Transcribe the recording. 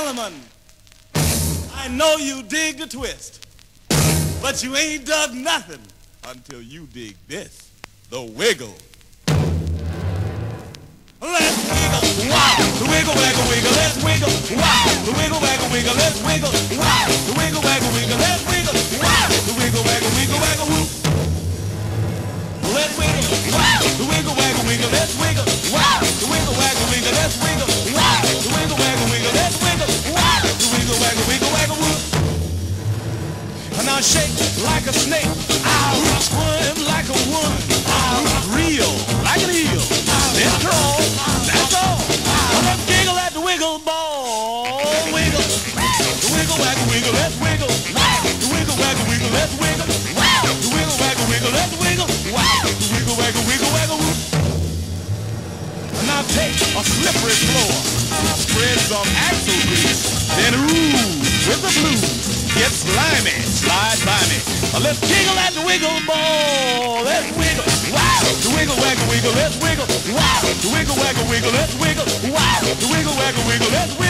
gentlemen, I know you dig the twist, but you ain't dug nothing until you dig this, the wiggle. Let's wiggle, wow, the wiggle, waggle, wiggle, let's wiggle, wow, the wiggle, waggle, wiggle, let's wiggle, wow, the wiggle, waggle, wiggle, let's wiggle, wow, the wiggle, waggle, wiggle, waggle, whoop. Let's wiggle, wow, the wiggle, And now shake like a snake, Ow. squirm like a woman, Ow. reel like an eel, then crawl, that's all. And let's giggle at the wiggle ball, wiggle, the wiggle, waggle, wiggle, let's wiggle, the wiggle, waggle, wiggle, let's wiggle, the wiggle, waggle, wiggle, let's wiggle, the wiggle, waggle, wiggle, waggle. And now take a slippery floor, spread some axle grease, then ooh, with the blues. Get slimy, slide by me. Uh, let's at the wiggle ball. Let's wiggle. Wow. The wiggle, waggle, wiggle. Let's wiggle. Wow. The wiggle, waggle, wiggle. Let's wiggle. Wow. The wiggle, waggle, wiggle. Let's wiggle.